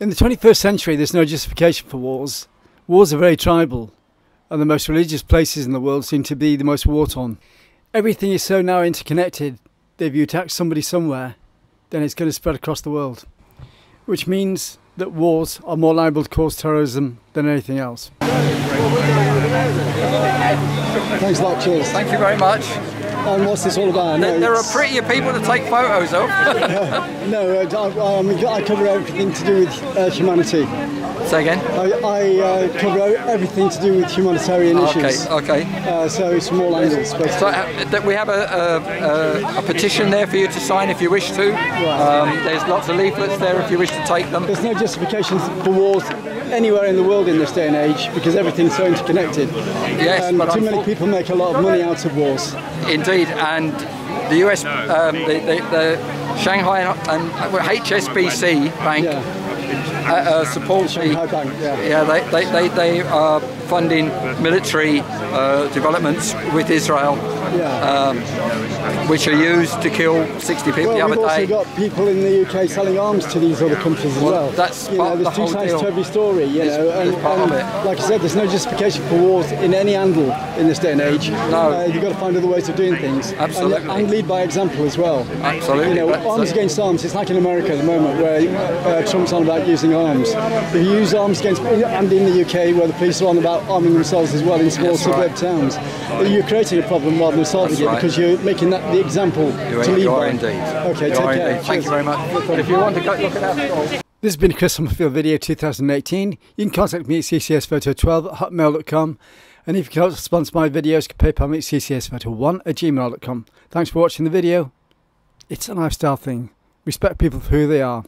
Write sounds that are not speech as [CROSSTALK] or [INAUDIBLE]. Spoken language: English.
In the 21st century, there's no justification for wars. Wars are very tribal, and the most religious places in the world seem to be the most war torn. Everything is so now interconnected that if you attack somebody somewhere, then it's going to spread across the world. Which means that wars are more liable to cause terrorism than anything else. Thanks a lot, cheers. Thank you very much. And what's this all about? There, there are prettier people to take photos of. [LAUGHS] no, uh, I, um, I cover everything to do with uh, humanity. Say again? I, I uh, cover everything to do with humanitarian issues. Okay, okay. Uh, so it's from all angles. Basically. So uh, we have a, a, a, petition there for you to sign if you wish to. Right. Um, there's lots of leaflets there if you wish to take them. There's no justification for wars anywhere in the world in this day and age because everything's so interconnected. Yes, and too many people make a lot of money out of wars. Indeed, and the US, um, the, the, the, Shanghai and HSBC Bank yeah. Uh, uh, support yeah. yeah, they, they, they, they are funding military uh, developments with Israel, yeah. um, which are used to kill 60 people well, the other day. We've also got people in the UK selling arms to these other countries as well. well. That's you know, there's the two sides deal. to every story, you it's, know. And, and like I said, there's no justification for wars in any angle in this day and age. No. Uh, you've got to find other ways of doing things. Absolutely. And, and lead by example as well. Absolutely. You know, arms against arms, it's like in America at the moment where uh, Trump's on about using arms. If you use arms against, and in the UK where the police are on about arming themselves as well in small That's suburb right. towns, you're creating a problem rather than solving That's it right. because you're making that the example You, to lead you by. indeed. Okay, you take care. indeed. Thank you very much. If you want to go look at our stall. This has been a Chris Summerfield video 2018. You can contact me at ccsphoto12 at hotmail.com. And if you can help sponsor my videos, you can PayPal me at ccsphoto1 at gmail.com. Thanks for watching the video. It's a lifestyle thing. Respect people for who they are.